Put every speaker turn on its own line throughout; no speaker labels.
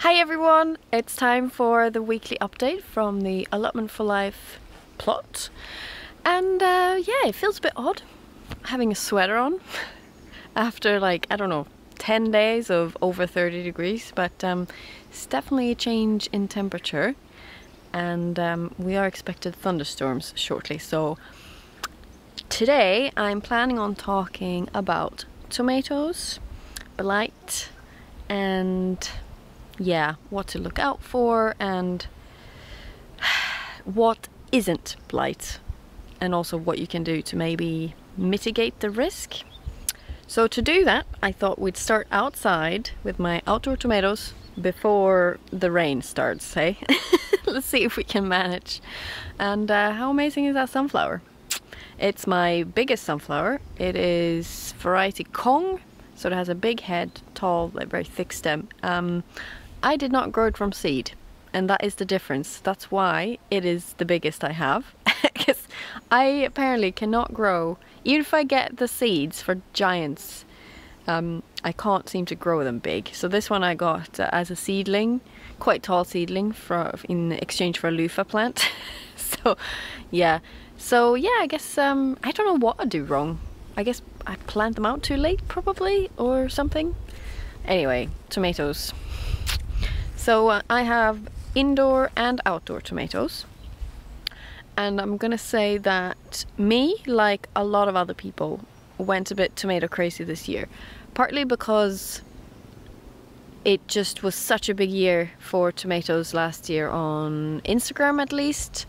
Hi everyone, it's time for the weekly update from the Allotment for Life plot. And uh, yeah, it feels a bit odd having a sweater on after like, I don't know, 10 days of over 30 degrees, but um, it's definitely a change in temperature and um, we are expected thunderstorms shortly. So today I'm planning on talking about tomatoes, blight, and yeah, what to look out for and what isn't blight and also what you can do to maybe mitigate the risk. So to do that, I thought we'd start outside with my outdoor tomatoes before the rain starts, hey? Let's see if we can manage. And uh, how amazing is that sunflower? It's my biggest sunflower. It is variety Kong, so it has a big head, tall, very thick stem. Um, I did not grow it from seed and that is the difference. That's why it is the biggest I have. Because I apparently cannot grow, even if I get the seeds for giants, um, I can't seem to grow them big. So this one I got uh, as a seedling, quite tall seedling for, in exchange for a loofah plant. so yeah, so yeah, I guess um, I don't know what I do wrong. I guess I plant them out too late probably or something. Anyway, tomatoes. So uh, I have indoor and outdoor tomatoes. And I'm gonna say that me, like a lot of other people, went a bit tomato crazy this year. Partly because it just was such a big year for tomatoes last year on Instagram at least.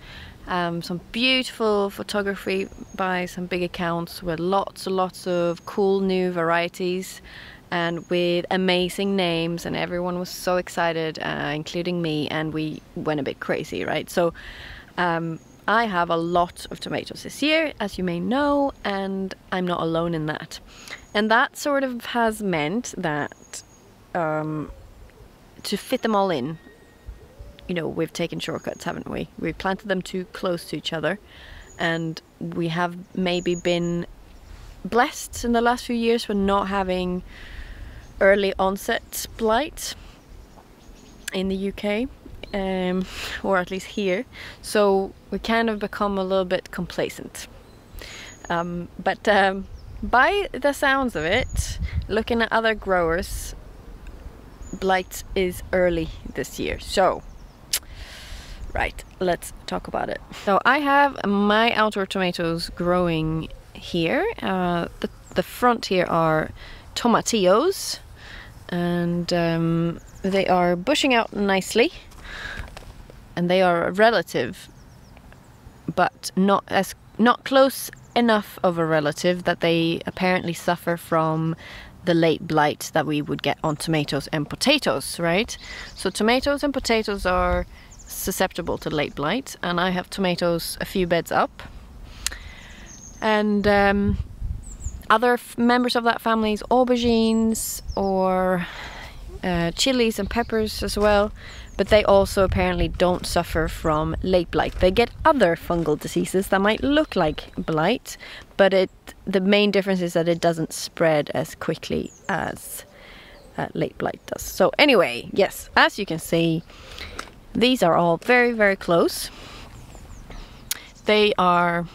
Um, some beautiful photography by some big accounts with lots and lots of cool new varieties and with amazing names and everyone was so excited uh, including me and we went a bit crazy right? So um, I have a lot of tomatoes this year as you may know and I'm not alone in that. And that sort of has meant that um, to fit them all in you know we've taken shortcuts haven't we? We've planted them too close to each other and we have maybe been blessed in the last few years for not having early onset blight in the UK um, or at least here. So we kind of become a little bit complacent. Um, but um, by the sounds of it looking at other growers blight is early this year. So right let's talk about it. So I have my outdoor tomatoes growing here. Uh, the, the front here are tomatillos and um, they are bushing out nicely and they are a relative but not as not close enough of a relative that they apparently suffer from the late blight that we would get on tomatoes and potatoes, right? So tomatoes and potatoes are susceptible to late blight and I have tomatoes a few beds up and um, other members of that family is aubergines or uh, chilies and peppers as well but they also apparently don't suffer from late blight. They get other fungal diseases that might look like blight but it the main difference is that it doesn't spread as quickly as uh, late blight does. So anyway yes as you can see these are all very very close. They are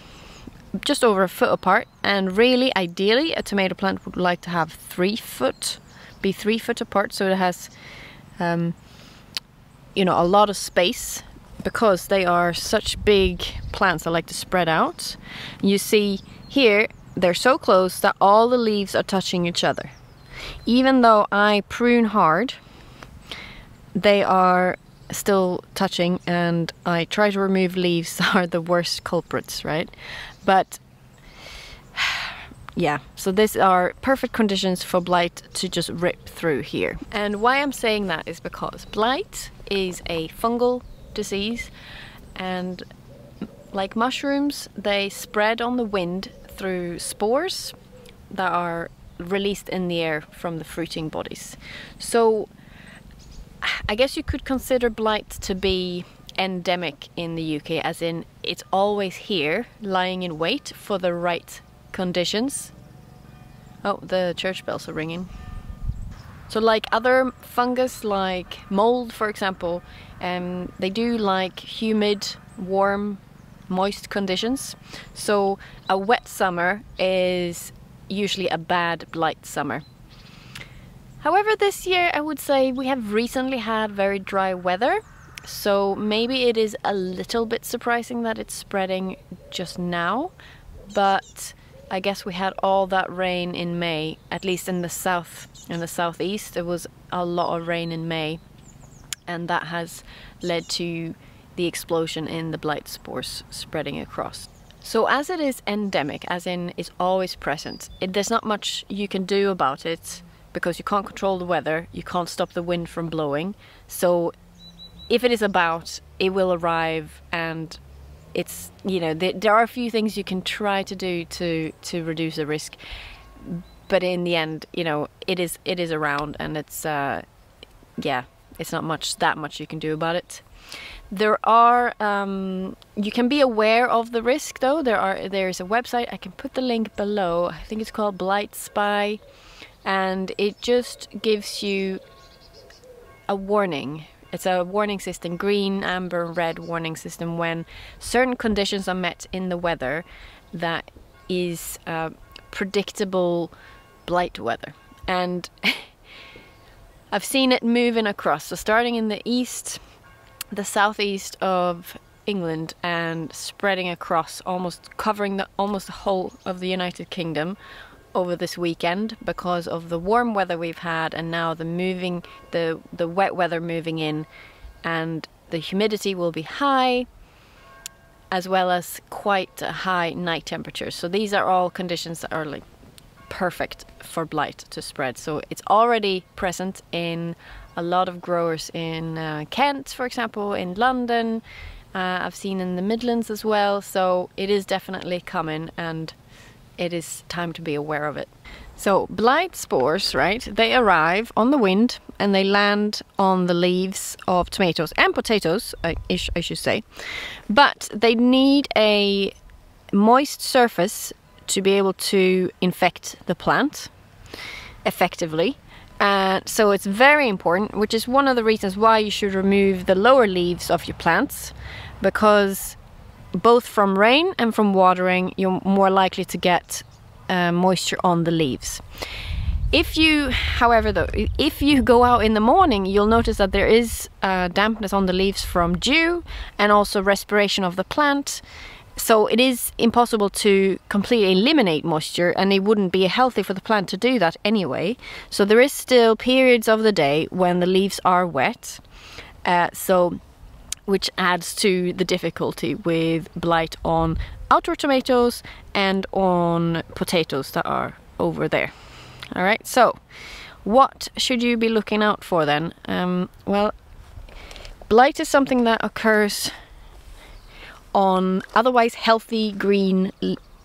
just over a foot apart and really ideally a tomato plant would like to have three foot be three foot apart so it has um, you know a lot of space because they are such big plants that like to spread out. You see here they're so close that all the leaves are touching each other. Even though I prune hard they are still touching and I try to remove leaves are the worst culprits right but yeah, so these are perfect conditions for blight to just rip through here. And why I'm saying that is because blight is a fungal disease and like mushrooms, they spread on the wind through spores that are released in the air from the fruiting bodies. So I guess you could consider blight to be endemic in the UK, as in it's always here, lying in wait for the right conditions. Oh, the church bells are ringing. So like other fungus like mold for example, um, they do like humid, warm, moist conditions. So a wet summer is usually a bad blight summer. However, this year I would say we have recently had very dry weather, so maybe it is a little bit surprising that it's spreading just now, but I guess we had all that rain in May, at least in the south, in the southeast. There was a lot of rain in May, and that has led to the explosion in the blight spores spreading across. So as it is endemic, as in is always present, it, there's not much you can do about it because you can't control the weather, you can't stop the wind from blowing. So if it is about, it will arrive and it's, you know, there, there are a few things you can try to do to, to reduce the risk. But in the end, you know, it is it is around and it's, uh, yeah, it's not much that much you can do about it. There are um, you can be aware of the risk though. There are there's a website I can put the link below. I think it's called BlightSpy and it just gives you a warning. It's a warning system, green, amber, red warning system when certain conditions are met in the weather that is uh, predictable blight weather. And I've seen it moving across. So starting in the east, the southeast of England and spreading across almost covering the almost the whole of the United Kingdom over this weekend because of the warm weather we've had and now the moving the the wet weather moving in and the humidity will be high as well as quite high night temperatures so these are all conditions that are like perfect for blight to spread. So it's already present in a lot of growers in uh, Kent for example in London. Uh, I've seen in the Midlands as well. So it is definitely coming and it is time to be aware of it. So blight spores, right, they arrive on the wind and they land on the leaves of tomatoes and potatoes, I, I should say. But they need a moist surface to be able to infect the plant effectively. Uh, so it's very important, which is one of the reasons why you should remove the lower leaves of your plants because both from rain and from watering, you're more likely to get uh, moisture on the leaves. If you, however, though, if you go out in the morning, you'll notice that there is uh, dampness on the leaves from dew and also respiration of the plant. So it is impossible to completely eliminate moisture and it wouldn't be healthy for the plant to do that anyway. So there is still periods of the day when the leaves are wet. Uh, so which adds to the difficulty with blight on outdoor tomatoes and on potatoes that are over there. All right, so what should you be looking out for then? Um, well, blight is something that occurs on otherwise healthy green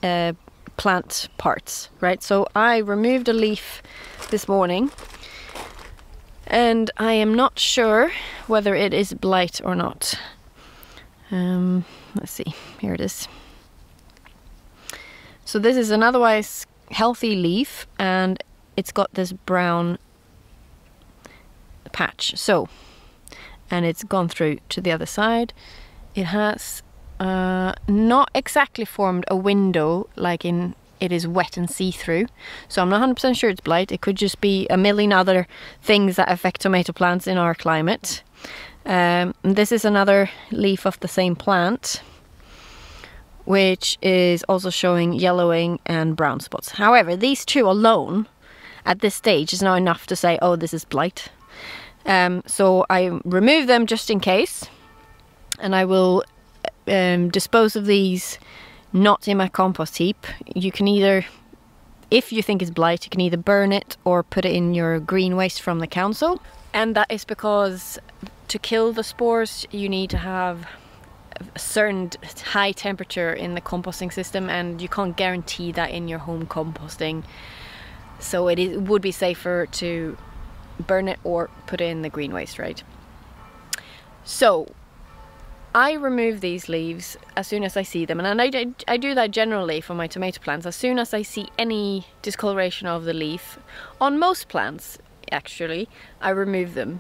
uh, plant parts, right? So I removed a leaf this morning and I am not sure whether it is blight or not. Um, let's see, here it is. So this is an otherwise healthy leaf and it's got this brown patch. So, and it's gone through to the other side. It has uh, not exactly formed a window like in it is wet and see-through. So I'm not 100% sure it's blight. It could just be a million other things that affect tomato plants in our climate. Um, this is another leaf of the same plant, which is also showing yellowing and brown spots. However, these two alone at this stage is not enough to say, oh, this is blight. Um, so I remove them just in case, and I will um, dispose of these not in my compost heap. You can either, if you think it's blight, you can either burn it or put it in your green waste from the council. And that is because to kill the spores, you need to have a certain high temperature in the composting system and you can't guarantee that in your home composting. So it, is, would be safer to burn it or put it in the green waste, right? So I remove these leaves as soon as I see them and I, I, do that generally for my tomato plants. As soon as I see any discoloration of the leaf on most plants actually, I remove them.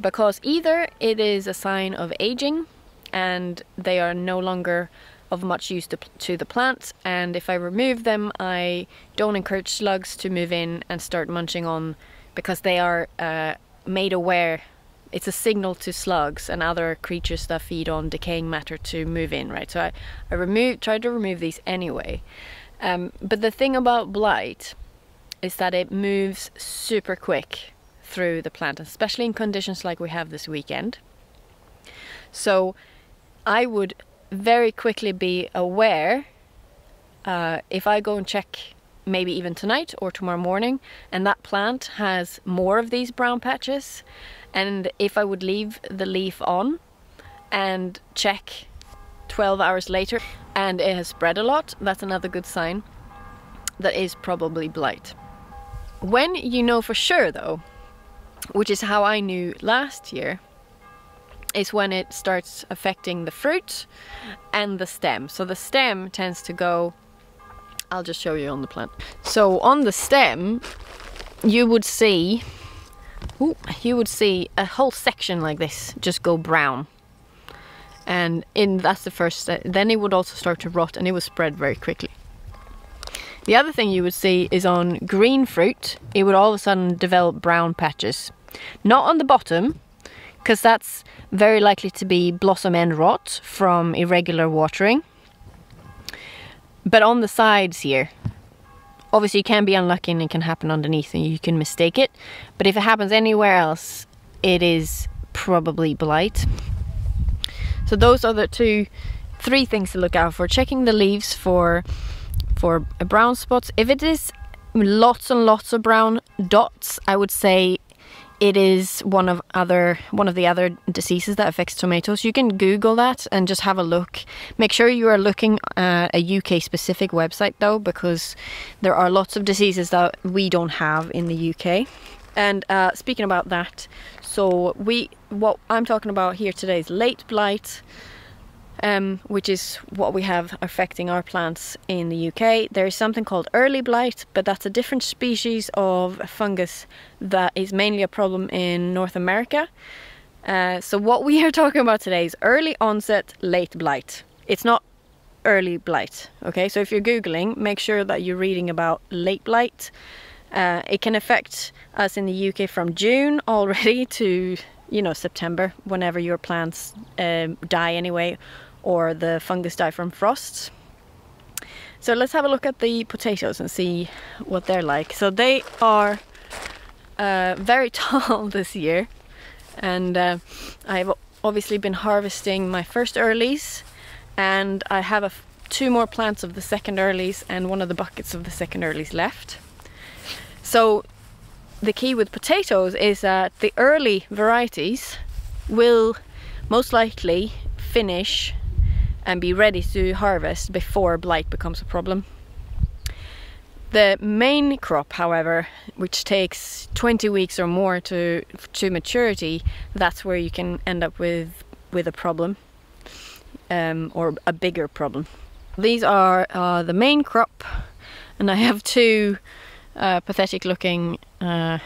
Because either it is a sign of aging and they are no longer of much use to, to the plant and if I remove them I don't encourage slugs to move in and start munching on because they are uh, made aware it's a signal to slugs and other creatures that feed on decaying matter to move in right? So I, I remove try to remove these anyway. Um, but the thing about blight is that it moves super quick through the plant especially in conditions like we have this weekend. So I would very quickly be aware uh, if I go and check maybe even tonight or tomorrow morning and that plant has more of these brown patches and if I would leave the leaf on and check 12 hours later and it has spread a lot that's another good sign that is probably blight. When you know for sure though which is how I knew last year is when it starts affecting the fruit and the stem. So the stem tends to go, I'll just show you on the plant. So on the stem, you would see, ooh, you would see a whole section like this just go brown. And in that's the first. Then it would also start to rot and it would spread very quickly. The other thing you would see is on green fruit, it would all of a sudden develop brown patches. Not on the bottom, because that's very likely to be blossom end rot from irregular watering. But on the sides here, obviously you can be unlucky and it can happen underneath and you can mistake it. But if it happens anywhere else, it is probably blight. So those are the two, three things to look out for. Checking the leaves for, for brown spots. If it is lots and lots of brown dots, I would say it is one of other one of the other diseases that affects tomatoes. You can Google that and just have a look. Make sure you are looking at a UK specific website though, because there are lots of diseases that we don't have in the UK. And uh, speaking about that, so we what I'm talking about here today is late blight um, which is what we have affecting our plants in the UK. There is something called early blight, but that's a different species of fungus that is mainly a problem in North America. Uh, so what we are talking about today is early onset late blight. It's not early blight, okay? So if you're Googling, make sure that you're reading about late blight. Uh, it can affect us in the UK from June already to you know September whenever your plants um, die anyway or the fungus die from frosts. So let's have a look at the potatoes and see what they're like. So they are uh, very tall this year and uh, I've obviously been harvesting my first earlies and I have two more plants of the second earlies and one of the buckets of the second earlies left. So the key with potatoes is that the early varieties will most likely finish and be ready to harvest before blight becomes a problem. The main crop, however, which takes 20 weeks or more to, to maturity, that's where you can end up with, with a problem um, or a bigger problem. These are uh, the main crop and I have two uh, pathetic looking uh,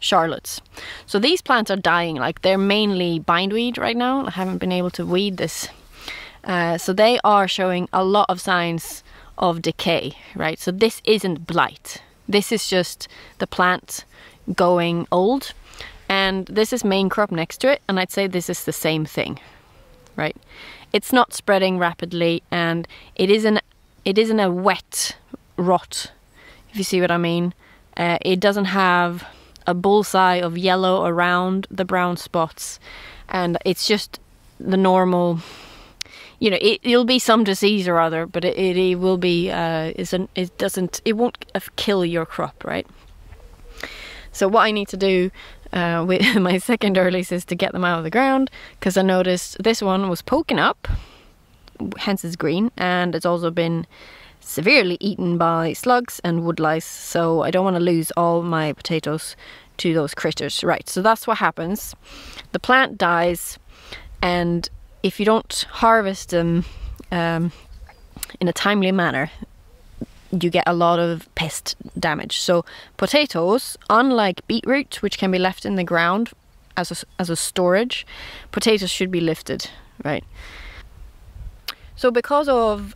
Charlottes. So these plants are dying, like they're mainly bindweed right now. I haven't been able to weed this uh, so they are showing a lot of signs of decay, right? So this isn't blight. This is just the plant going old. And this is main crop next to it. And I'd say this is the same thing, right? It's not spreading rapidly and it isn't, it isn't a wet rot, if you see what I mean. Uh, it doesn't have a bullseye of yellow around the brown spots and it's just the normal you know, it, will be some disease or other, but it, it, will be, uh, isn't, it doesn't, it won't kill your crop, right? So what I need to do uh, with my second earlies is to get them out of the ground because I noticed this one was poking up, hence it's green, and it's also been severely eaten by slugs and woodlice, so I don't want to lose all my potatoes to those critters. Right, so that's what happens. The plant dies and if you don't harvest them um, in a timely manner, you get a lot of pest damage. So potatoes, unlike beetroot, which can be left in the ground as a, as a storage, potatoes should be lifted, right? So because of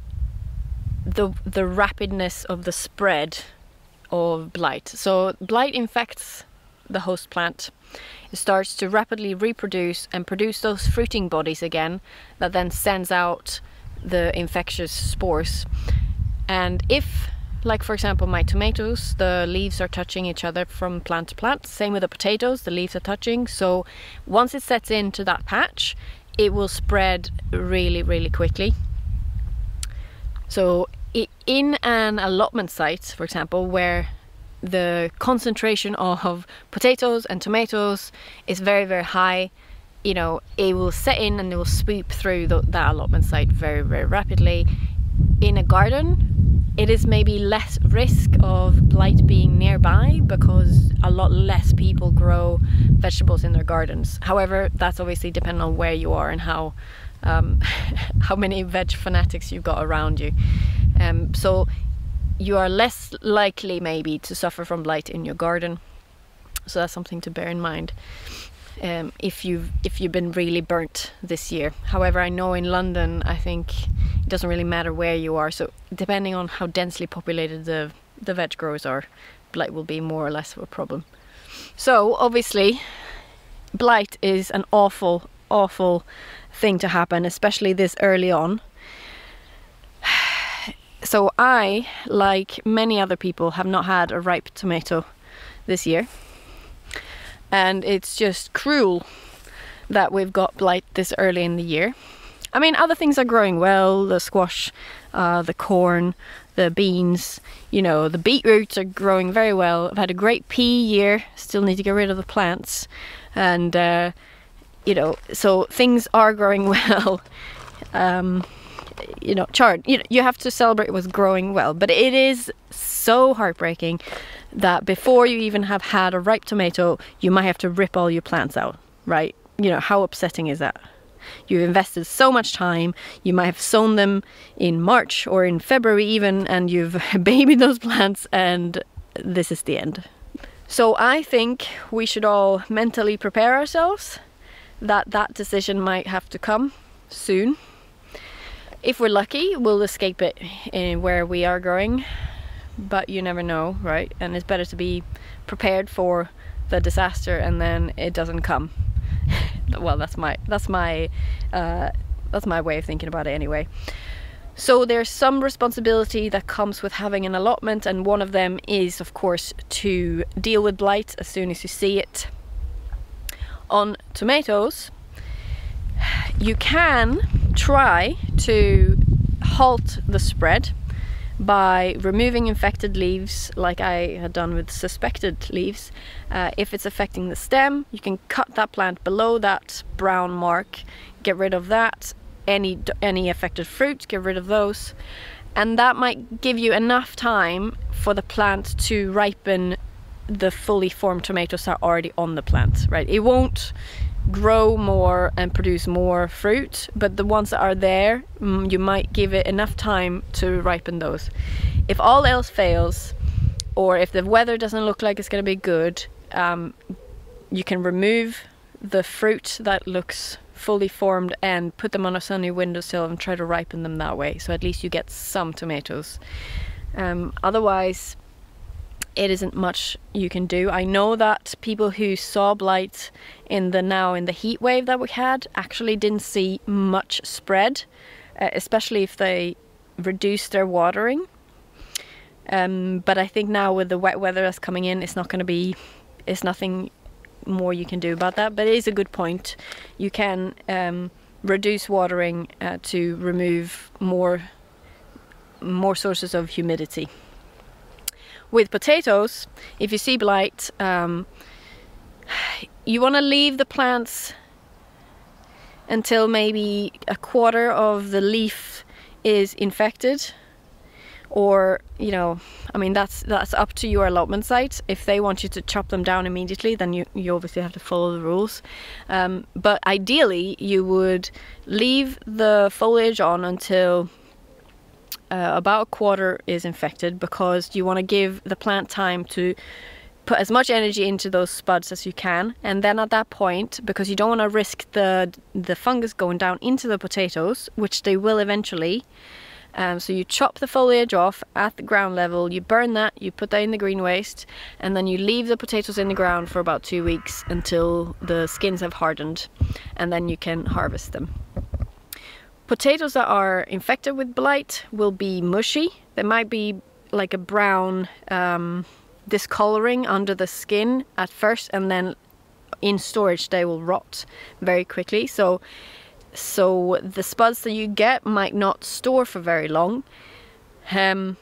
the the rapidness of the spread of blight, so blight infects the host plant. It starts to rapidly reproduce and produce those fruiting bodies again that then sends out the infectious spores. And if, like for example, my tomatoes, the leaves are touching each other from plant to plant, same with the potatoes, the leaves are touching. So once it sets into that patch, it will spread really, really quickly. So in an allotment site, for example, where the concentration of potatoes and tomatoes is very, very high, you know, it will set in and it will sweep through the, that allotment site very, very rapidly. In a garden, it is maybe less risk of blight being nearby because a lot less people grow vegetables in their gardens. However, that's obviously depending on where you are and how um, how many veg fanatics you've got around you. Um, so you are less likely maybe to suffer from blight in your garden. So that's something to bear in mind um, if you've if you've been really burnt this year. However, I know in London, I think it doesn't really matter where you are. So depending on how densely populated the the veg growers are, blight will be more or less of a problem. So obviously, blight is an awful, awful thing to happen, especially this early on. So I, like many other people, have not had a ripe tomato this year and it's just cruel that we've got blight this early in the year. I mean, other things are growing well the squash, uh, the corn, the beans, you know, the beetroots are growing very well. I've had a great pea year, still need to get rid of the plants, and uh, you know, so things are growing well. um, you know, chard, you know, you have to celebrate with growing well, but it is so heartbreaking that before you even have had a ripe tomato, you might have to rip all your plants out, right? You know, how upsetting is that? You've invested so much time, you might have sown them in March or in February even, and you've babied those plants, and this is the end. So I think we should all mentally prepare ourselves that that decision might have to come soon. If we're lucky, we'll escape it in where we are growing but you never know, right? And it's better to be prepared for the disaster and then it doesn't come. well, that's my that's my uh, that's my way of thinking about it anyway. So there's some responsibility that comes with having an allotment, and one of them is, of course, to deal with blight as soon as you see it. On tomatoes, you can try to halt the spread by removing infected leaves like I had done with suspected leaves. Uh, if it's affecting the stem, you can cut that plant below that brown mark, get rid of that, any, any affected fruit, get rid of those. And that might give you enough time for the plant to ripen the fully formed tomatoes that are already on the plant, right? It won't grow more and produce more fruit but the ones that are there mm, you might give it enough time to ripen those. If all else fails or if the weather doesn't look like it's going to be good um, you can remove the fruit that looks fully formed and put them on a sunny windowsill and try to ripen them that way. So at least you get some tomatoes. Um, otherwise it isn't much you can do. I know that people who saw blight in the now in the heat wave that we had actually didn't see much spread, uh, especially if they reduced their watering. Um, but I think now with the wet weather that's coming in, it's not going to be, it's nothing more you can do about that. But it is a good point. You can um, reduce watering uh, to remove more more sources of humidity. With potatoes, if you see blight, um, you want to leave the plants until maybe a quarter of the leaf is infected? Or you know i mean that's that's up to your allotment site. If they want you to chop them down immediately then you you obviously have to follow the rules. Um, but ideally you would leave the foliage on until uh, about a quarter is infected because you want to give the plant time to put as much energy into those spuds as you can and then at that point because you don't want to risk the the fungus going down into the potatoes which they will eventually um, so you chop the foliage off at the ground level, you burn that, you put that in the green waste, and then you leave the potatoes in the ground for about two weeks until the skins have hardened, and then you can harvest them. Potatoes that are infected with blight will be mushy. They might be like a brown um, discoloring under the skin at first, and then in storage they will rot very quickly. So so the spuds that you get might not store for very long. Um,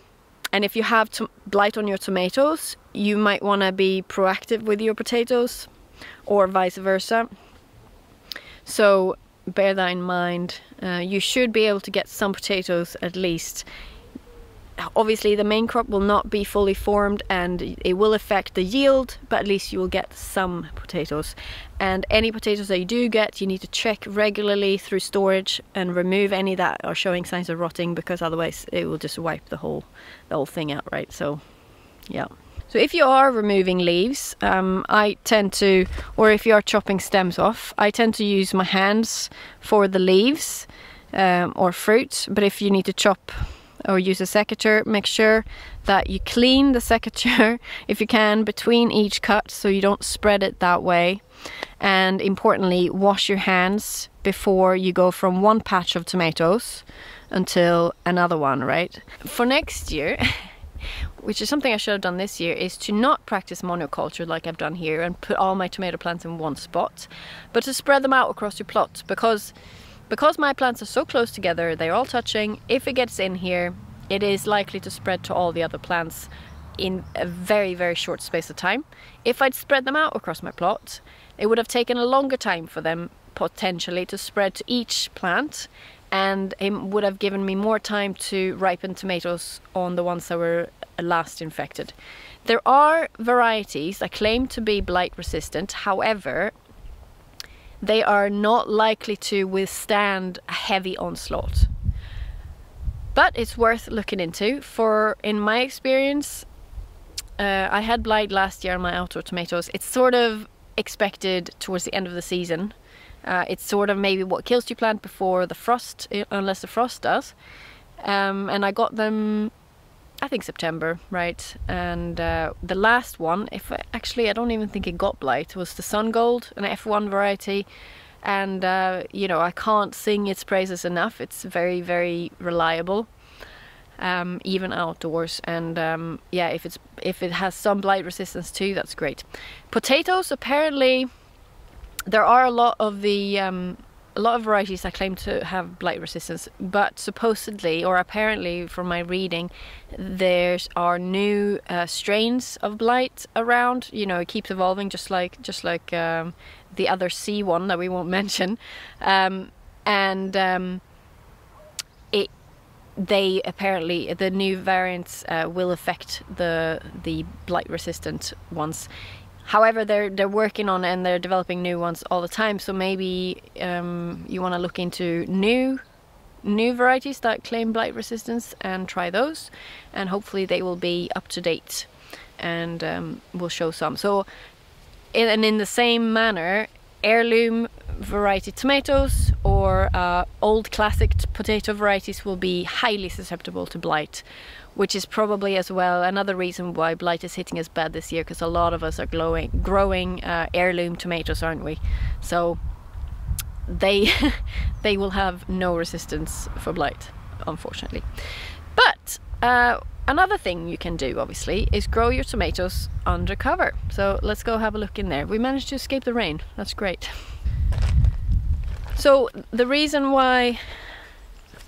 and if you have blight on your tomatoes, you might want to be proactive with your potatoes or vice versa. So bear that in mind. Uh, you should be able to get some potatoes at least obviously the main crop will not be fully formed and it will affect the yield but at least you will get some potatoes. And any potatoes that you do get you need to check regularly through storage and remove any that are showing signs of rotting because otherwise it will just wipe the whole the whole thing out right? So yeah. So if you are removing leaves, um, I tend to, or if you are chopping stems off, I tend to use my hands for the leaves um, or fruit. But if you need to chop or use a secateur, make sure that you clean the secateur if you can between each cut so you don't spread it that way. And importantly, wash your hands before you go from one patch of tomatoes until another one, right? For next year, which is something I should have done this year, is to not practice monoculture like I've done here and put all my tomato plants in one spot, but to spread them out across your plot because because my plants are so close together, they're all touching, if it gets in here, it is likely to spread to all the other plants in a very, very short space of time. If I'd spread them out across my plot, it would have taken a longer time for them potentially to spread to each plant and it would have given me more time to ripen tomatoes on the ones that were last infected. There are varieties that claim to be blight resistant, however, they are not likely to withstand a heavy onslaught. But it's worth looking into. For in my experience, uh, I had blight last year on my outdoor tomatoes. It's sort of expected towards the end of the season. Uh, it's sort of maybe what kills your plant before the frost, unless the frost does. Um, and I got them I think September, right? And uh, the last one, if I, actually I don't even think it got blight, was the Sun Gold, an F1 variety. And uh, you know I can't sing its praises enough. It's very very reliable, um, even outdoors. And um, yeah, if it's if it has some blight resistance too, that's great. Potatoes apparently there are a lot of the um, a lot of varieties that claim to have blight resistance, but supposedly or apparently from my reading, there are new uh, strains of blight around. You know, it keeps evolving, just like just like um, the other C one that we won't mention, um, and um, it they apparently the new variants uh, will affect the the blight resistant ones However, they're they're working on and they're developing new ones all the time. So maybe um, you want to look into new new varieties that claim blight resistance and try those, and hopefully they will be up to date and um, will show some. So, in, and in the same manner, heirloom variety tomatoes or uh, old classic potato varieties will be highly susceptible to blight which is probably as well another reason why blight is hitting us bad this year because a lot of us are glowing, growing uh, heirloom tomatoes aren't we? So they they will have no resistance for blight unfortunately. But uh, another thing you can do obviously is grow your tomatoes under cover so let's go have a look in there. We managed to escape the rain. That's great. So the reason why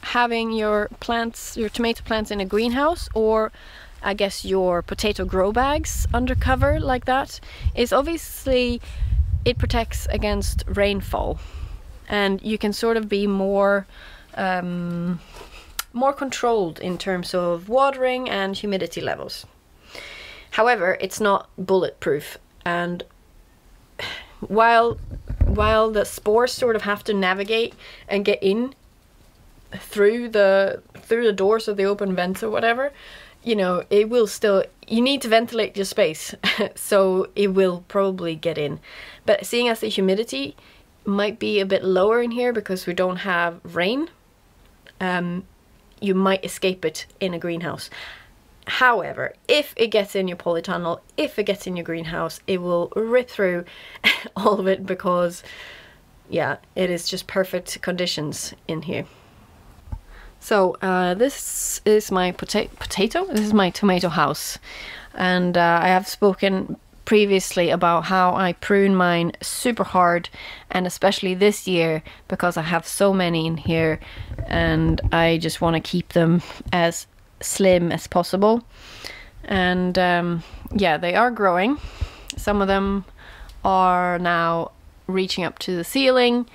having your plants, your tomato plants in a greenhouse or I guess your potato grow bags under cover like that is obviously it protects against rainfall and you can sort of be more um, more controlled in terms of watering and humidity levels. However, it's not bulletproof and while while the spores sort of have to navigate and get in through the through the doors of the open vents or whatever, you know, it will still you need to ventilate your space, so it will probably get in. But seeing as the humidity might be a bit lower in here because we don't have rain, um, you might escape it in a greenhouse. However, if it gets in your polytunnel, if it gets in your greenhouse, it will rip through all of it because, yeah, it is just perfect conditions in here. So uh, this is my pota potato, this is my tomato house. And uh, I have spoken previously about how I prune mine super hard and especially this year because I have so many in here and I just want to keep them as slim as possible. And um, yeah they are growing. Some of them are now reaching up to the ceiling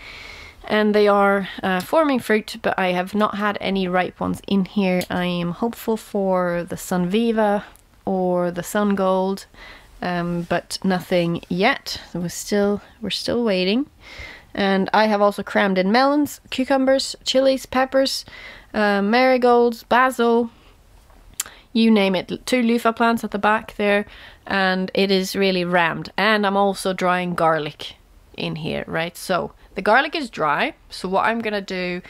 and they are uh, forming fruit but I have not had any ripe ones in here I am hopeful for the Sunviva or the Sun Gold um, but nothing yet so we're still we're still waiting and I have also crammed in melons cucumbers chilies peppers uh, marigolds basil you name it, two loofah plants at the back there, and it is really rammed. And I'm also drying garlic in here, right? So the garlic is dry, so what I'm gonna do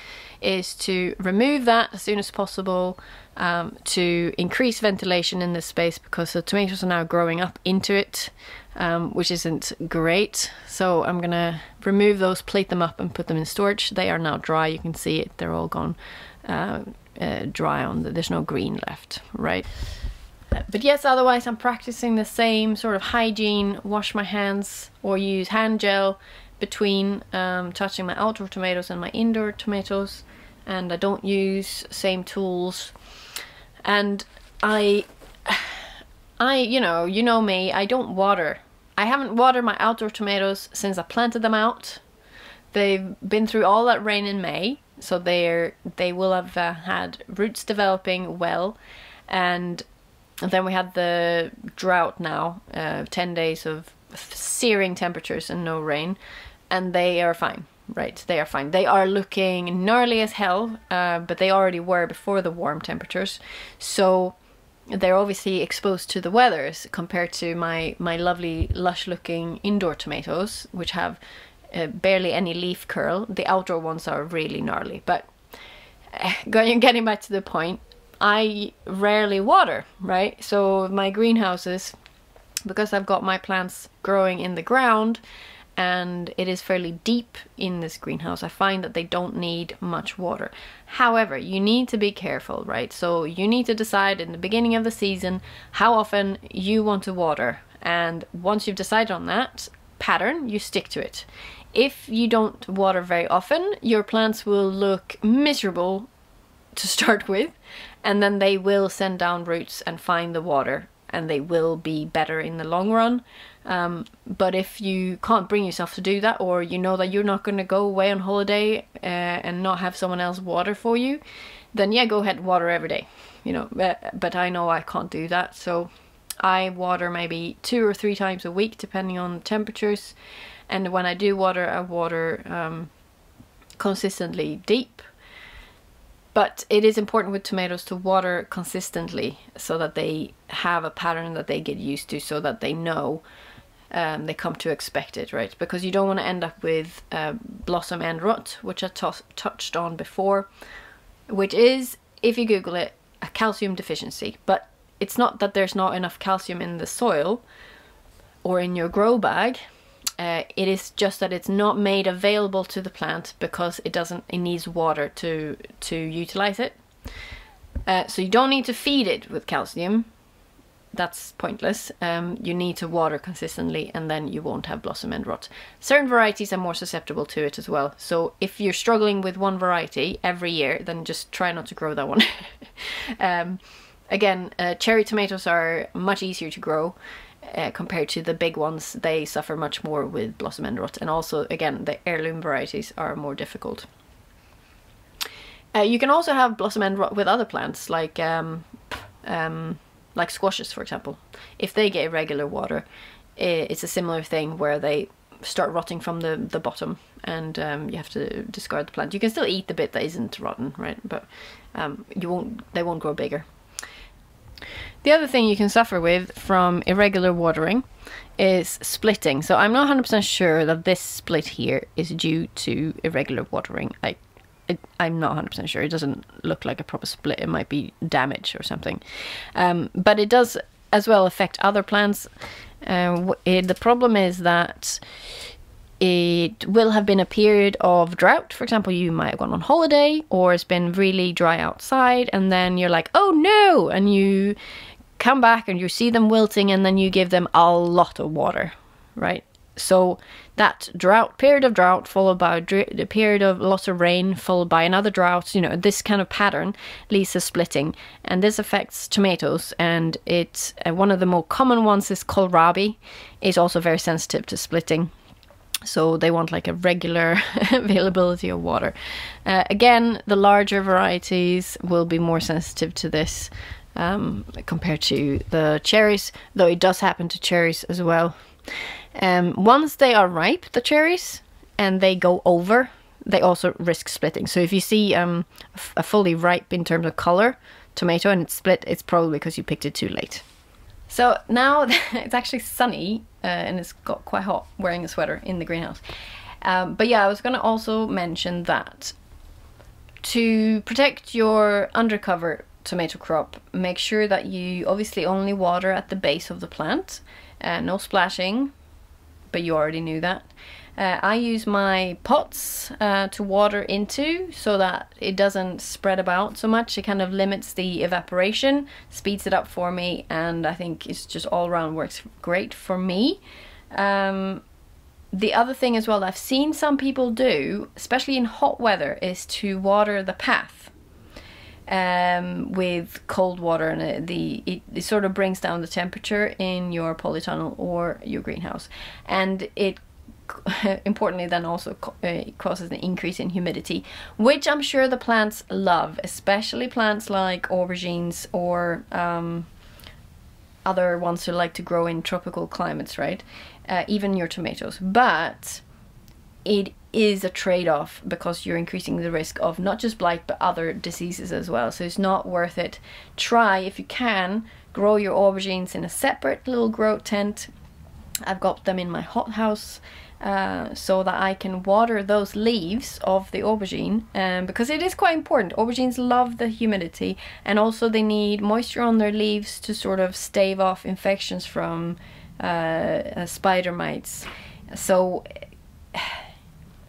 is to remove that as soon as possible um, to increase ventilation in this space because the tomatoes are now growing up into it, um, which isn't great. So I'm gonna remove those, plate them up and put them in storage. They are now dry, you can see it, they're all gone. Uh, uh, dry on. The, there's no green left, right? Uh, but yes, otherwise I'm practicing the same sort of hygiene, wash my hands or use hand gel between um, touching my outdoor tomatoes and my indoor tomatoes and I don't use same tools. And I I you know you know me I don't water. I haven't watered my outdoor tomatoes since I planted them out. They've been through all that rain in May so they're they will have uh, had roots developing well. And then we had the drought now uh, 10 days of searing temperatures and no rain and they are fine right they are fine they are looking gnarly as hell uh, but they already were before the warm temperatures so they're obviously exposed to the weathers compared to my my lovely lush looking indoor tomatoes which have uh, barely any leaf curl. The outdoor ones are really gnarly. But uh, going getting back to the point, I rarely water, right? So my greenhouses, because I've got my plants growing in the ground and it is fairly deep in this greenhouse, I find that they don't need much water. However, you need to be careful, right? So you need to decide in the beginning of the season how often you want to water. And once you've decided on that pattern, you stick to it. If you don't water very often, your plants will look miserable to start with, and then they will send down roots and find the water, and they will be better in the long run. Um, but if you can't bring yourself to do that, or you know that you're not going to go away on holiday uh, and not have someone else water for you, then yeah, go ahead and water every day. You know, but, but I know I can't do that, so I water maybe two or three times a week, depending on the temperatures and when I do water I water um, consistently deep but it is important with tomatoes to water consistently so that they have a pattern that they get used to so that they know um, they come to expect it, right? Because you don't want to end up with uh, blossom end rot, which I touched on before, which is, if you Google it, a calcium deficiency. But it's not that there's not enough calcium in the soil or in your grow bag, uh, it is just that it's not made available to the plant because it doesn't. It needs water to to utilize it. Uh, so you don't need to feed it with calcium. That's pointless. Um, you need to water consistently, and then you won't have blossom end rot. Certain varieties are more susceptible to it as well. So if you're struggling with one variety every year, then just try not to grow that one. um, again, uh, cherry tomatoes are much easier to grow uh, compared to the big ones, they suffer much more with blossom end rot. And also, again, the heirloom varieties are more difficult. Uh, you can also have blossom end rot with other plants, like um, um, like squashes, for example. If they get irregular water, it's a similar thing where they start rotting from the, the bottom and um, you have to discard the plant. You can still eat the bit that isn't rotten, right? But um, you won't. They won't grow bigger. The other thing you can suffer with from irregular watering is splitting. So I'm not 100% sure that this split here is due to irregular watering. I, I, I'm not 100% sure. It doesn't look like a proper split. It might be damage or something. Um, but it does as well affect other plants. Uh, it, the problem is that it will have been a period of drought. For example, you might have gone on holiday or it's been really dry outside, and then you're like, oh no! And you come back and you see them wilting, and then you give them a lot of water, right? So that drought period of drought followed by a period of lots of rain followed by another drought you know this kind of pattern leads to splitting and this affects tomatoes and it's uh, one of the more common ones is kohlrabi is also very sensitive to splitting so they want like a regular availability of water. Uh, again, the larger varieties will be more sensitive to this um, compared to the cherries, though it does happen to cherries as well. Um, once they are ripe, the cherries, and they go over, they also risk splitting. So if you see um, a fully ripe in terms of color tomato and it's split, it's probably because you picked it too late. So now it's actually sunny uh, and it's got quite hot wearing a sweater in the greenhouse. Um, but yeah, I was going to also mention that to protect your undercover tomato crop, make sure that you obviously only water at the base of the plant, uh, no splashing, but you already knew that. Uh, I use my pots uh, to water into so that it doesn't spread about so much. It kind of limits the evaporation, speeds it up for me, and I think it's just all around works great for me. Um, the other thing as well I've seen some people do, especially in hot weather, is to water the path um, with cold water and uh, the it, it, sort of brings down the temperature in your polytunnel or your greenhouse and it importantly then also uh, causes an increase in humidity, which I'm sure the plants love, especially plants like aubergines or um, other ones who like to grow in tropical climates, right? Uh, even your tomatoes. But it is a trade-off because you're increasing the risk of not just blight but other diseases as well. So it's not worth it. Try, if you can, grow your aubergines in a separate little grow tent. I've got them in my hothouse uh, so that I can water those leaves of the aubergine um, because it is quite important. Aubergines love the humidity and also they need moisture on their leaves to sort of stave off infections from uh, uh, spider mites. So,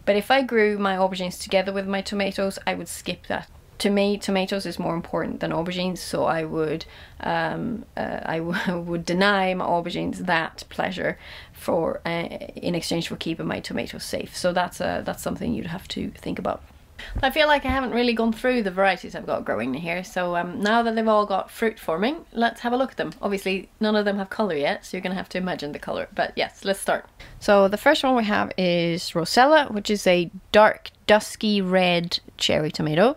but if I grew my aubergines together with my tomatoes, I would skip that to me, tomatoes is more important than aubergines, so I would um, uh, I would deny my aubergines that pleasure for uh, in exchange for keeping my tomatoes safe. So that's uh, that's something you'd have to think about. I feel like I haven't really gone through the varieties I've got growing here, so um, now that they've all got fruit forming, let's have a look at them. Obviously, none of them have colour yet, so you're going to have to imagine the colour, but yes, let's start. So the first one we have is Rosella, which is a dark, dusky red cherry tomato.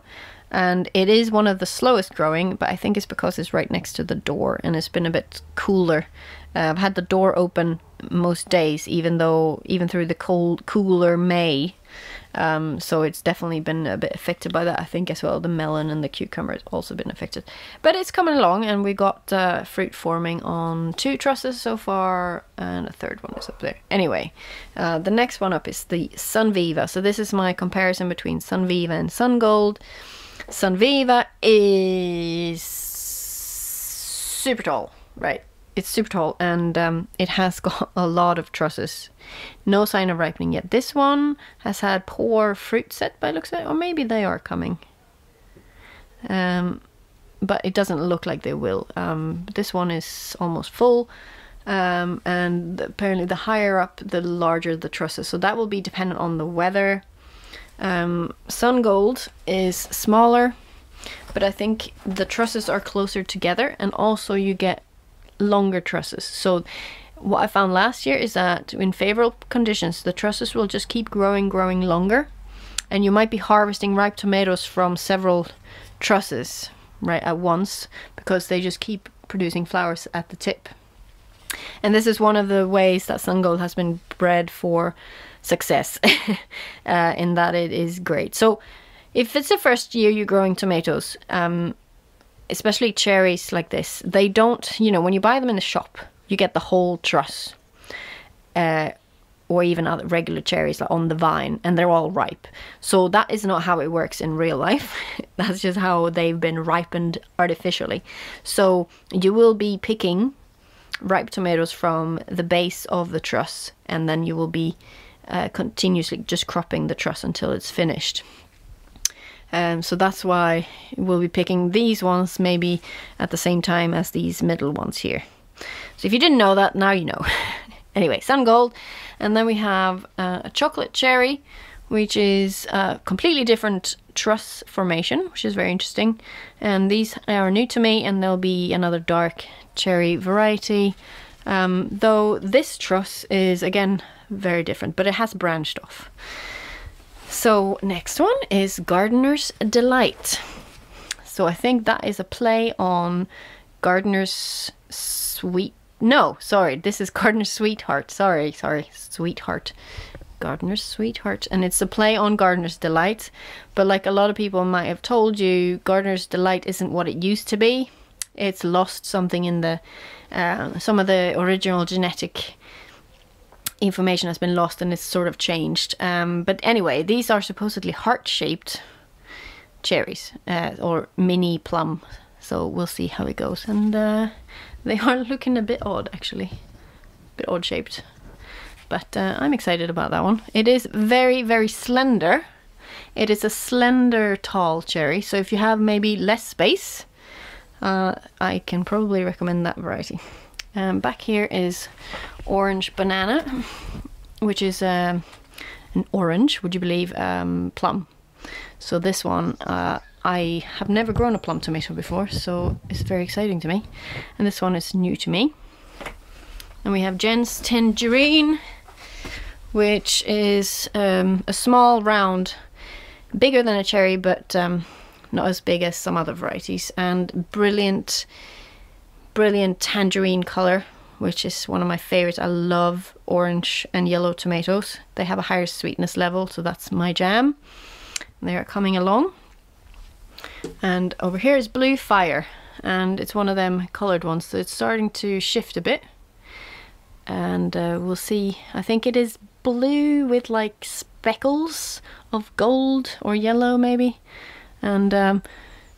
And it is one of the slowest growing but I think it's because it's right next to the door and it's been a bit cooler. Uh, I've had the door open most days even though even through the cold cooler May um, so it's definitely been a bit affected by that I think as well. The melon and the cucumber has also been affected. But it's coming along and we got uh, fruit forming on two trusses so far and a third one is up there. Anyway uh, the next one up is the Sunviva. So this is my comparison between Sunviva and Sungold. Sunviva is super tall, right? It's super tall and um, it has got a lot of trusses. No sign of ripening yet. This one has had poor fruit set by looks or maybe they are coming. Um, but it doesn't look like they will. Um, this one is almost full. Um, and apparently the higher up the larger the trusses so that will be dependent on the weather um, Sun Gold is smaller, but I think the trusses are closer together and also you get longer trusses. So what I found last year is that in favorable conditions, the trusses will just keep growing, growing longer. And you might be harvesting ripe tomatoes from several trusses right at once because they just keep producing flowers at the tip. And this is one of the ways that Sun Gold has been bred for success uh, in that it is great. So if it's the first year you're growing tomatoes, um, especially cherries like this, they don't, you know, when you buy them in the shop, you get the whole truss. Uh, or even other regular cherries like on the vine and they're all ripe. So that is not how it works in real life. That's just how they've been ripened artificially. So you will be picking ripe tomatoes from the base of the truss and then you will be uh, continuously just cropping the truss until it's finished. Um, so that's why we'll be picking these ones maybe at the same time as these middle ones here. So if you didn't know that, now you know. anyway, sun gold. And then we have uh, a chocolate cherry, which is a completely different truss formation, which is very interesting. And these are new to me, and there'll be another dark cherry variety. Um, though this truss is again very different, but it has branched off. So next one is Gardener's Delight. So I think that is a play on Gardener's Sweet. No, sorry, this is Gardener's Sweetheart. Sorry, sorry, Sweetheart. Gardener's Sweetheart. And it's a play on Gardener's Delight. But like a lot of people might have told you, Gardener's Delight isn't what it used to be. It's lost something in the, uh, some of the original genetic information has been lost and it's sort of changed. Um, but anyway, these are supposedly heart-shaped cherries uh, or mini plum. So we'll see how it goes. And uh, they are looking a bit odd actually, a bit odd shaped. But uh, I'm excited about that one. It is very, very slender. It is a slender, tall cherry. So if you have maybe less space, uh, I can probably recommend that variety. Um, back here is orange banana, which is um, an orange, would you believe, um, plum. So this one, uh, I have never grown a plum tomato before, so it's very exciting to me. And this one is new to me. And we have Jen's Tangerine, which is um, a small round, bigger than a cherry, but um, not as big as some other varieties, and brilliant, brilliant tangerine color which is one of my favorites. I love orange and yellow tomatoes. They have a higher sweetness level, so that's my jam. They are coming along. And over here is Blue Fire, and it's one of them colored ones, so it's starting to shift a bit. And uh, we'll see, I think it is blue with like speckles of gold or yellow maybe. And um,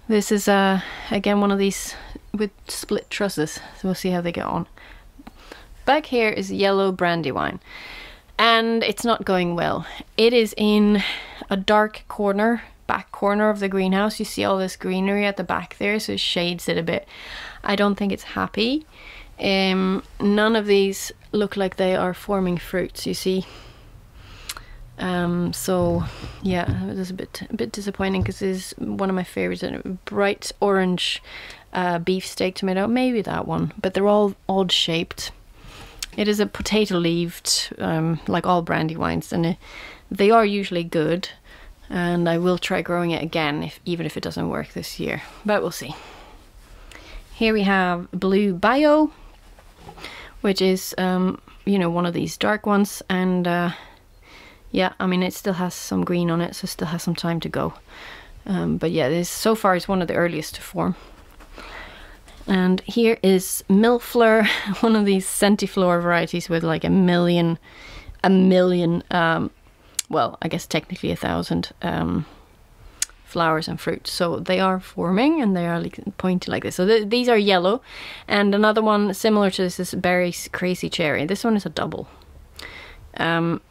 this is uh, again one of these with split trusses, so we'll see how they get on. Back here is yellow brandywine and it's not going well. It is in a dark corner, back corner of the greenhouse. You see all this greenery at the back there, so it shades it a bit. I don't think it's happy. Um, none of these look like they are forming fruits, you see. Um, so yeah, it was a bit a bit disappointing because this is one of my favorites, a bright orange uh, beefsteak tomato, maybe that one, but they're all odd shaped. It is a potato leaved, um, like all brandy wines, and it, they are usually good. And I will try growing it again, if, even if it doesn't work this year. But we'll see. Here we have Blue Bio, which is, um, you know, one of these dark ones. And uh, yeah, I mean, it still has some green on it, so it still has some time to go. Um, but yeah, this so far is one of the earliest to form. And here is Millefleur, one of these centiflora varieties with like a million, a million, um, well, I guess technically a thousand um, flowers and fruits. So they are forming and they are like pointy like this. So th these are yellow. And another one similar to this is Barry's Crazy Cherry. This one is a double. Um,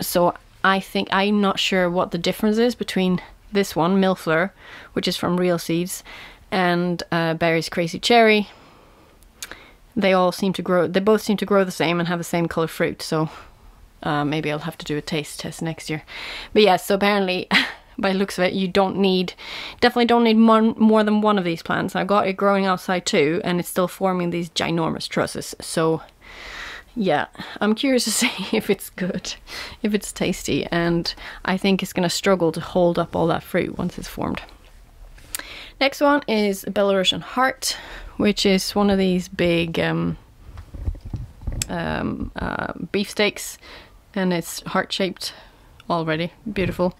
so I think, I'm not sure what the difference is between this one, Millefleur, which is from Real Seeds, and uh, Barry's Crazy Cherry. They all seem to grow, they both seem to grow the same and have the same color fruit, so uh, maybe I'll have to do a taste test next year. But yeah, so apparently, by looks of it, you don't need, definitely don't need more, more than one of these plants. I've got it growing outside too, and it's still forming these ginormous trusses, so yeah, I'm curious to see if it's good, if it's tasty, and I think it's going to struggle to hold up all that fruit once it's formed. Next one is Belarusian Heart, which is one of these big um, um, uh, beefsteaks. and it's heart-shaped already. Beautiful.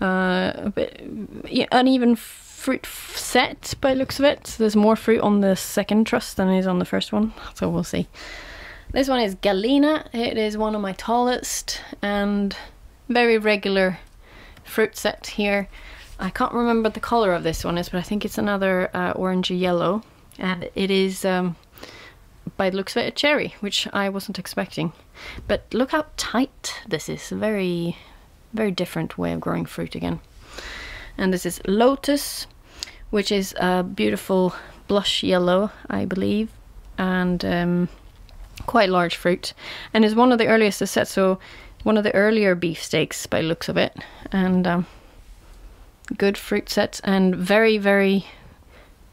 Uh, a bit yeah, uneven fruit set by looks of it. there's more fruit on the second truss than is on the first one, so we'll see. This one is Galina. It is one of my tallest and very regular fruit set here. I can't remember the color of this one is, but I think it's another uh, orangey yellow. And it is, um, by the looks of it, a cherry, which I wasn't expecting. But look how tight this is. Very, very different way of growing fruit again. And this is Lotus, which is a beautiful blush yellow, I believe. And um, quite large fruit. And is one of the earliest set, so one of the earlier beefsteaks by looks of it. And um, good fruit sets and very, very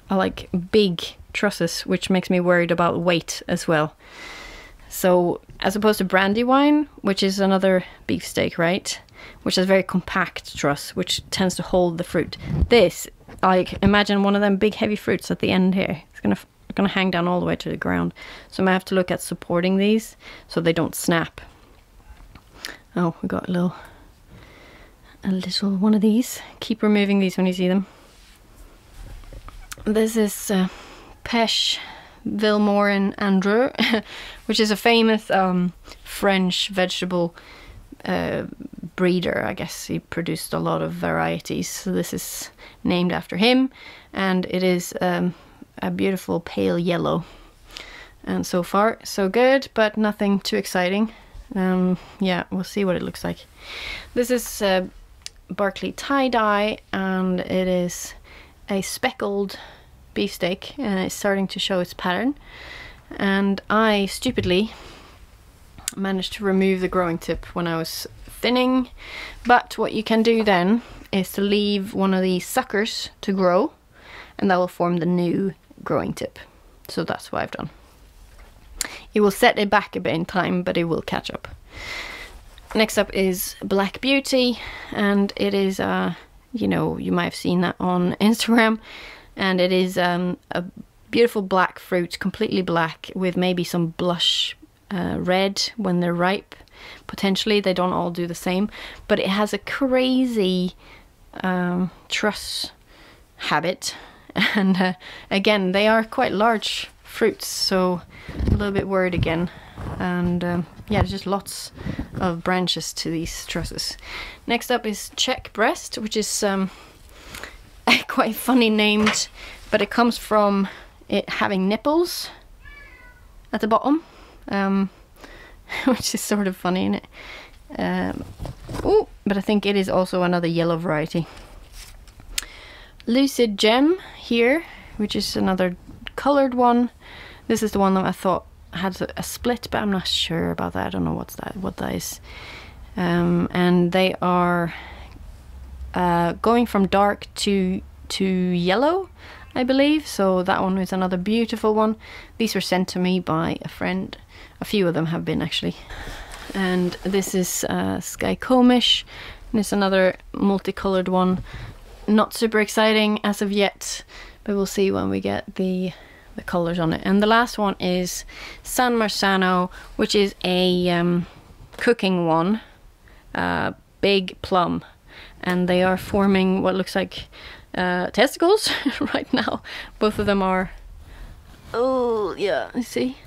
like big trusses, which makes me worried about weight as well. So as opposed to Brandywine, which is another beefsteak, right? Which is very compact truss, which tends to hold the fruit. This, like imagine one of them big heavy fruits at the end here. It's gonna gonna hang down all the way to the ground. So I might have to look at supporting these so they don't snap. Oh, we got a little a little one of these. Keep removing these when you see them. This is uh, Pêche Vilmorin Andrieux, which is a famous um, French vegetable uh, breeder. I guess he produced a lot of varieties. So this is named after him, and it is um, a beautiful pale yellow. And so far, so good, but nothing too exciting. Um, yeah, we'll see what it looks like. This is uh, Berkeley tie-dye and it is a speckled beefsteak and it's starting to show its pattern. And I stupidly managed to remove the growing tip when I was thinning but what you can do then is to leave one of these suckers to grow and that will form the new growing tip. So that's what I've done. It will set it back a bit in time but it will catch up Next up is Black Beauty, and it is, uh, you know, you might have seen that on Instagram, and it is um, a beautiful black fruit, completely black, with maybe some blush uh, red when they're ripe. Potentially, they don't all do the same, but it has a crazy um, truss habit, and uh, again, they are quite large fruits, so a little bit worried again and um, yeah just lots of branches to these trusses. Next up is Czech breast which is um, quite funny named but it comes from it having nipples at the bottom um, which is sort of funny in it? Um, oh but I think it is also another yellow variety. Lucid Gem here which is another colored one. This is the one that I thought had a split, but I'm not sure about that. I don't know what's that, what that is. Um, and they are uh, going from dark to to yellow, I believe. So that one is another beautiful one. These were sent to me by a friend. A few of them have been actually. And this is uh, Sky Comish. And it's another multicolored one. Not super exciting as of yet, but we'll see when we get the the colors on it. And the last one is San Marzano, which is a um, cooking one, uh, big plum. And they are forming what looks like uh, testicles right now. Both of them are, oh yeah, see?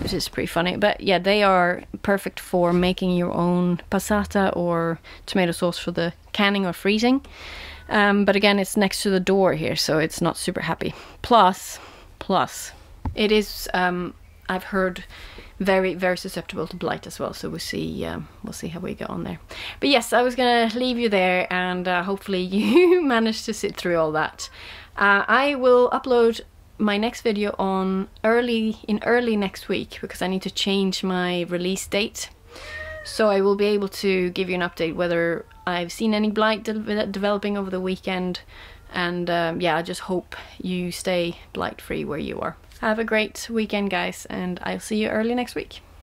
Which is pretty funny. But yeah, they are perfect for making your own passata or tomato sauce for the canning or freezing. Um, but again, it's next to the door here, so it's not super happy. Plus, plus. It is, um, I've heard, very very susceptible to blight as well so we'll see um, we'll see how we get on there. But yes I was gonna leave you there and uh, hopefully you managed to sit through all that. Uh, I will upload my next video on early in early next week because I need to change my release date. So I will be able to give you an update whether I've seen any blight de developing over the weekend and um, yeah I just hope you stay blight free where you are. Have a great weekend guys and I'll see you early next week